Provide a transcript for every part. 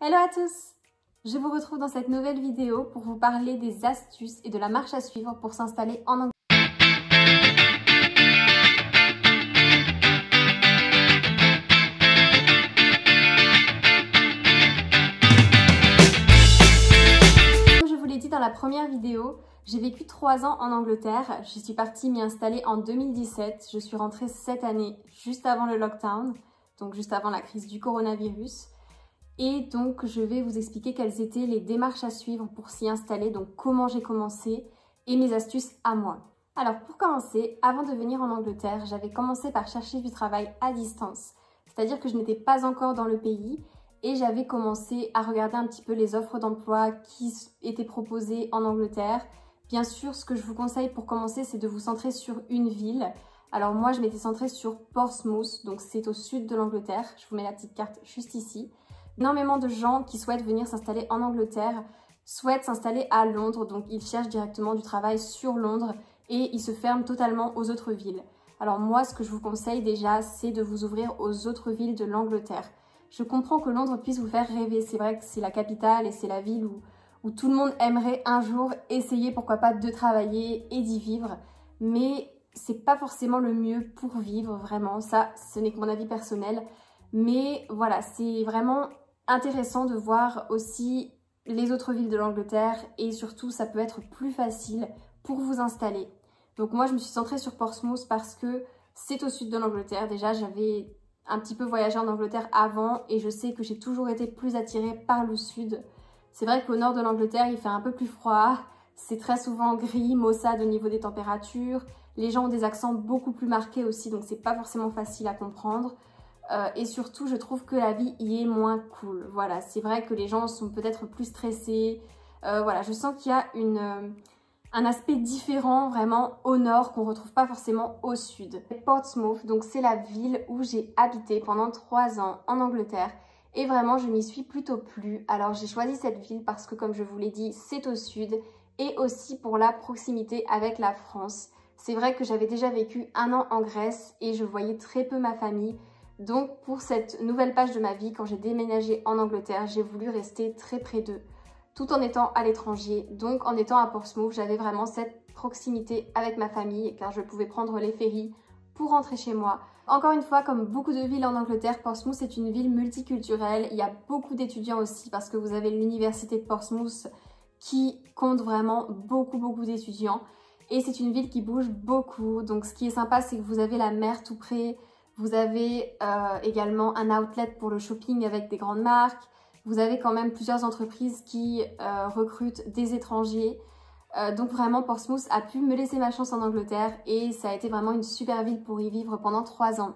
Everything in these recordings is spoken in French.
Hello à tous Je vous retrouve dans cette nouvelle vidéo pour vous parler des astuces et de la marche à suivre pour s'installer en Angleterre. Comme je vous l'ai dit dans la première vidéo, j'ai vécu trois ans en Angleterre. Je suis partie m'y installer en 2017. Je suis rentrée cette année, juste avant le lockdown, donc juste avant la crise du coronavirus. Et donc, je vais vous expliquer quelles étaient les démarches à suivre pour s'y installer, donc comment j'ai commencé et mes astuces à moi. Alors, pour commencer, avant de venir en Angleterre, j'avais commencé par chercher du travail à distance. C'est-à-dire que je n'étais pas encore dans le pays et j'avais commencé à regarder un petit peu les offres d'emploi qui étaient proposées en Angleterre. Bien sûr, ce que je vous conseille pour commencer, c'est de vous centrer sur une ville. Alors moi, je m'étais centrée sur Portsmouth, donc c'est au sud de l'Angleterre. Je vous mets la petite carte juste ici énormément de gens qui souhaitent venir s'installer en Angleterre souhaitent s'installer à Londres, donc ils cherchent directement du travail sur Londres et ils se ferment totalement aux autres villes. Alors moi, ce que je vous conseille déjà, c'est de vous ouvrir aux autres villes de l'Angleterre. Je comprends que Londres puisse vous faire rêver, c'est vrai que c'est la capitale et c'est la ville où, tout le monde aimerait un jour essayer, pourquoi pas, de travailler et d'y vivre, mais c'est pas forcément le mieux pour vivre, vraiment, ça, ce n'est que mon avis personnel. Mais voilà, c'est vraiment intéressant de voir aussi les autres villes de l'Angleterre et surtout ça peut être plus facile pour vous installer. Donc moi je me suis centrée sur Portsmouth parce que c'est au sud de l'Angleterre. Déjà j'avais un petit peu voyagé en Angleterre avant et je sais que j'ai toujours été plus attirée par le sud. C'est vrai qu'au nord de l'Angleterre il fait un peu plus froid, c'est très souvent gris, maussade au niveau des températures. Les gens ont des accents beaucoup plus marqués aussi donc c'est pas forcément facile à comprendre. Euh, et surtout, je trouve que la vie y est moins cool. Voilà, c'est vrai que les gens sont peut-être plus stressés. Euh, voilà, je sens qu'il y a une, euh, un aspect différent vraiment au nord qu'on retrouve pas forcément au sud. Portsmouth, donc c'est la ville où j'ai habité pendant trois ans en Angleterre. Et vraiment, je m'y suis plutôt plu. Alors j'ai choisi cette ville parce que, comme je vous l'ai dit, c'est au sud. Et aussi pour la proximité avec la France. C'est vrai que j'avais déjà vécu un an en Grèce et je voyais très peu ma famille. Donc pour cette nouvelle page de ma vie, quand j'ai déménagé en Angleterre, j'ai voulu rester très près d'eux, tout en étant à l'étranger. Donc en étant à Portsmouth, j'avais vraiment cette proximité avec ma famille, car je pouvais prendre les ferries pour rentrer chez moi. Encore une fois, comme beaucoup de villes en Angleterre, Portsmouth est une ville multiculturelle. Il y a beaucoup d'étudiants aussi, parce que vous avez l'université de Portsmouth qui compte vraiment beaucoup, beaucoup d'étudiants. Et c'est une ville qui bouge beaucoup. Donc ce qui est sympa, c'est que vous avez la mer tout près, vous avez euh, également un outlet pour le shopping avec des grandes marques. Vous avez quand même plusieurs entreprises qui euh, recrutent des étrangers. Euh, donc vraiment, Portsmouth a pu me laisser ma chance en Angleterre et ça a été vraiment une super ville pour y vivre pendant trois ans.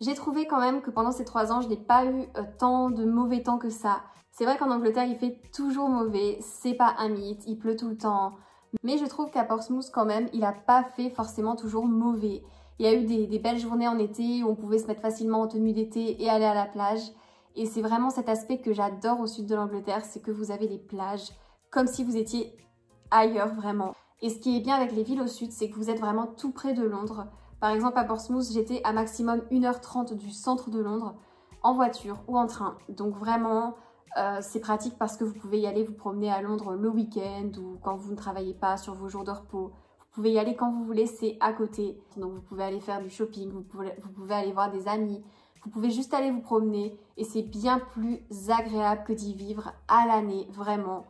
J'ai trouvé quand même que pendant ces trois ans, je n'ai pas eu tant de mauvais temps que ça. C'est vrai qu'en Angleterre, il fait toujours mauvais, c'est pas un mythe, il pleut tout le temps. Mais je trouve qu'à Portsmouth, quand même, il n'a pas fait forcément toujours mauvais. Il y a eu des, belles journées en été où on pouvait se mettre facilement en tenue d'été et aller à la plage. Et c'est vraiment cet aspect que j'adore au sud de l'Angleterre, c'est que vous avez les plages comme si vous étiez ailleurs vraiment. Et ce qui est bien avec les villes au sud, c'est que vous êtes vraiment tout près de Londres. Par exemple, à Portsmouth, j'étais à maximum 1h30 du centre de Londres en voiture ou en train. Donc vraiment, euh, c'est pratique parce que vous pouvez y aller vous promener à Londres le week-end ou quand vous ne travaillez pas sur vos jours de repos. Vous pouvez y aller quand vous voulez, c'est à côté. Donc vous pouvez aller faire du shopping, vous pouvez, aller voir des amis, vous pouvez juste aller vous promener et c'est bien plus agréable que d'y vivre à l'année, vraiment.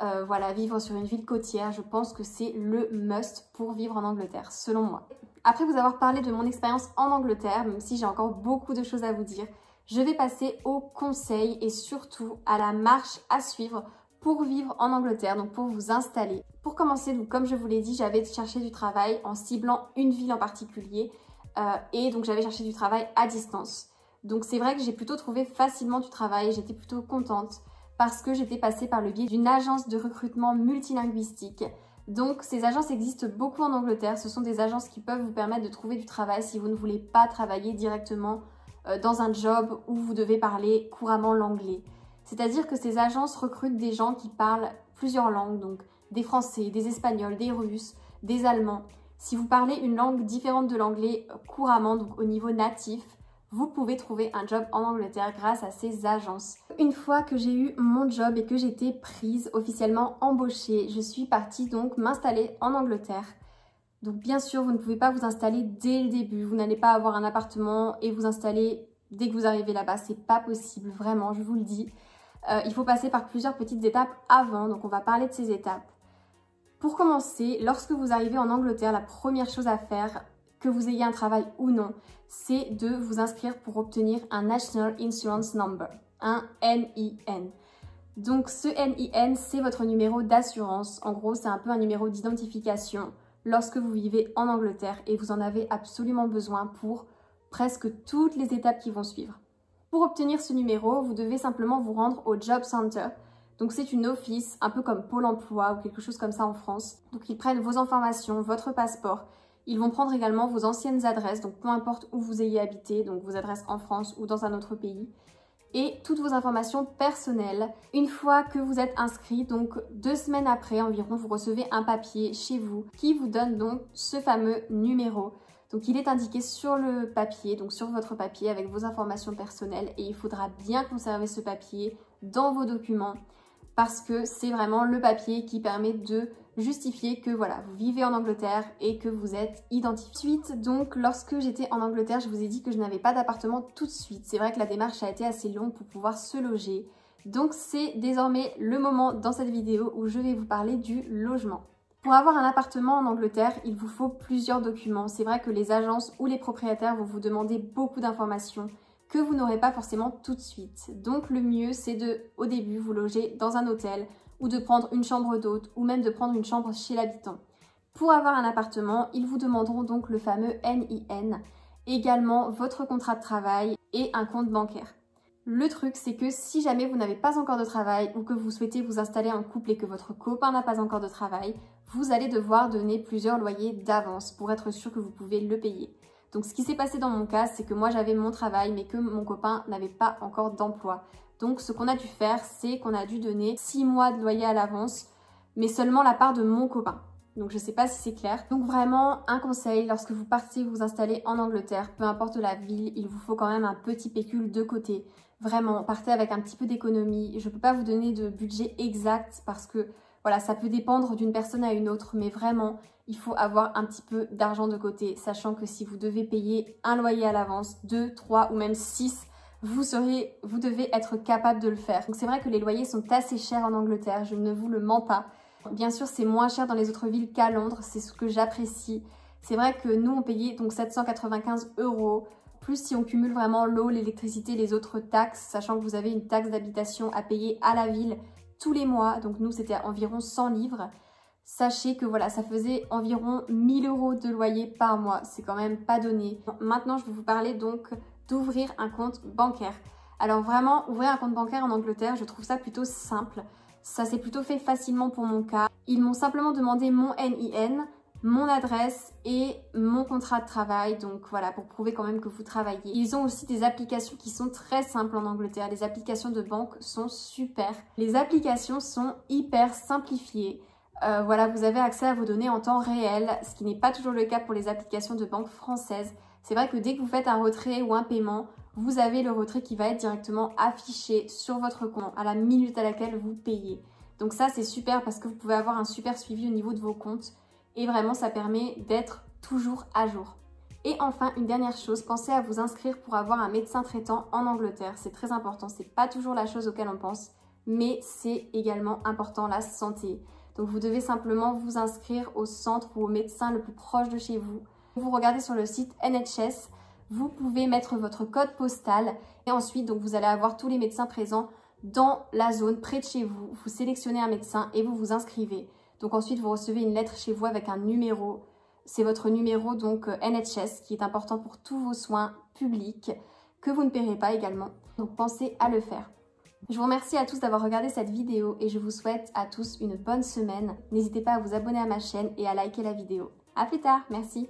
Euh, voilà, vivre sur une ville côtière, je pense que c'est le must pour vivre en Angleterre, selon moi. Après vous avoir parlé de mon expérience en Angleterre, même si j'ai encore beaucoup de choses à vous dire, je vais passer aux conseils et surtout à la marche à suivre pour vivre en Angleterre, donc pour vous installer. Pour commencer, donc, comme je vous l'ai dit, j'avais cherché du travail en ciblant une ville en particulier euh, et donc j'avais cherché du travail à distance. Donc c'est vrai que j'ai plutôt trouvé facilement du travail, j'étais plutôt contente parce que j'étais passée par le biais d'une agence de recrutement multilinguistique. Donc ces agences existent beaucoup en Angleterre, ce sont des agences qui peuvent vous permettre de trouver du travail si vous ne voulez pas travailler directement euh, dans un job où vous devez parler couramment l'anglais. C'est-à-dire que ces agences recrutent des gens qui parlent plusieurs langues, donc des Français, des Espagnols, des Russes, des Allemands. Si vous parlez une langue différente de l'anglais couramment, donc au niveau natif, vous pouvez trouver un job en Angleterre grâce à ces agences. Une fois que j'ai eu mon job et que j'étais prise, officiellement embauchée, je suis partie donc m'installer en Angleterre. Donc bien sûr, vous ne pouvez pas vous installer dès le début. Vous n'allez pas avoir un appartement et vous installer dès que vous arrivez là-bas. C'est pas possible, vraiment, je vous le dis. Euh, il faut passer par plusieurs petites étapes avant, donc on va parler de ces étapes. Pour commencer, lorsque vous arrivez en Angleterre, la première chose à faire, que vous ayez un travail ou non, c'est de vous inscrire pour obtenir un National Insurance Number, un NIN. Donc ce NIN, c'est votre numéro d'assurance. En gros, c'est un peu un numéro d'identification lorsque vous vivez en Angleterre et vous en avez absolument besoin pour presque toutes les étapes qui vont suivre. Pour obtenir ce numéro, vous devez simplement vous rendre au Job Center. Donc c'est une office, un peu comme Pôle emploi ou quelque chose comme ça en France. Donc ils prennent vos informations, votre passeport. Ils vont prendre également vos anciennes adresses, donc peu importe où vous ayez habité, donc vos adresses en France ou dans un autre pays et toutes vos informations personnelles. Une fois que vous êtes inscrit, donc deux semaines après environ, vous recevez un papier chez vous qui vous donne donc ce fameux numéro. Donc il est indiqué sur le papier, donc sur votre papier avec vos informations personnelles et il faudra bien conserver ce papier dans vos documents parce que c'est vraiment le papier qui permet de justifier que voilà, vous vivez en Angleterre et que vous êtes identifié. Ensuite, donc, lorsque j'étais en Angleterre, je vous ai dit que je n'avais pas d'appartement tout de suite. C'est vrai que la démarche a été assez longue pour pouvoir se loger. Donc, c'est désormais le moment dans cette vidéo où je vais vous parler du logement. Pour avoir un appartement en Angleterre, il vous faut plusieurs documents. C'est vrai que les agences ou les propriétaires vont vous demander beaucoup d'informations que vous n'aurez pas forcément tout de suite. Donc le mieux, c'est de, au début, vous loger dans un hôtel ou de prendre une chambre d'hôte ou même de prendre une chambre chez l'habitant. Pour avoir un appartement, ils vous demanderont donc le fameux NIN, également votre contrat de travail et un compte bancaire. Le truc, c'est que si jamais vous n'avez pas encore de travail ou que vous souhaitez vous installer en couple et que votre copain n'a pas encore de travail, vous allez devoir donner plusieurs loyers d'avance pour être sûr que vous pouvez le payer. Donc ce qui s'est passé dans mon cas, c'est que moi j'avais mon travail mais que mon copain n'avait pas encore d'emploi. Donc ce qu'on a dû faire, c'est qu'on a dû donner 6 mois de loyer à l'avance, mais seulement la part de mon copain. Donc je sais pas si c'est clair. Donc vraiment un conseil, lorsque vous partez vous installer en Angleterre, peu importe la ville, il vous faut quand même un petit pécule de côté. Vraiment, partez avec un petit peu d'économie. Je peux pas vous donner de budget exact parce que voilà, ça peut dépendre d'une personne à une autre, mais vraiment, il faut avoir un petit peu d'argent de côté, sachant que si vous devez payer un loyer à l'avance, deux, trois ou même six, vous serez, vous devez être capable de le faire. Donc c'est vrai que les loyers sont assez chers en Angleterre, je ne vous le mens pas. Bien sûr, c'est moins cher dans les autres villes qu'à Londres, c'est ce que j'apprécie. C'est vrai que nous, on payait donc 795 euros, plus si on cumule vraiment l'eau, l'électricité, les autres taxes, sachant que vous avez une taxe d'habitation à payer à la ville tous les mois. Donc nous, c'était environ 100 livres. Sachez que voilà, ça faisait environ 1000 euros de loyer par mois. C'est quand même pas donné. Maintenant, je vais vous parler donc d'ouvrir un compte bancaire. Alors vraiment, ouvrir un compte bancaire en Angleterre, je trouve ça plutôt simple. Ça s'est plutôt fait facilement pour mon cas. Ils m'ont simplement demandé mon NIN, mon adresse et mon contrat de travail. Donc voilà, pour prouver quand même que vous travaillez. Ils ont aussi des applications qui sont très simples en Angleterre. Les applications de banque sont super. Les applications sont hyper simplifiées. Euh, voilà, vous avez accès à vos données en temps réel, ce qui n'est pas toujours le cas pour les applications de banque françaises. C'est vrai que dès que vous faites un retrait ou un paiement, vous avez le retrait qui va être directement affiché sur votre compte à la minute à laquelle vous payez. Donc ça, c'est super parce que vous pouvez avoir un super suivi au niveau de vos comptes et vraiment, ça permet d'être toujours à jour. Et enfin, une dernière chose, pensez à vous inscrire pour avoir un médecin traitant en Angleterre. C'est très important, c'est pas toujours la chose auquel on pense, mais c'est également important la santé. Donc vous devez simplement vous inscrire au centre ou au médecin le plus proche de chez vous vous regardez sur le site NHS, vous pouvez mettre votre code postal et ensuite donc vous allez avoir tous les médecins présents dans la zone près de chez vous. Vous sélectionnez un médecin et vous vous inscrivez. Donc ensuite vous recevez une lettre chez vous avec un numéro. C'est votre numéro donc euh, NHS qui est important pour tous vos soins publics que vous ne paierez pas également. Donc pensez à le faire. Je vous remercie à tous d'avoir regardé cette vidéo et je vous souhaite à tous une bonne semaine. N'hésitez pas à vous abonner à ma chaîne et à liker la vidéo. A plus tard, merci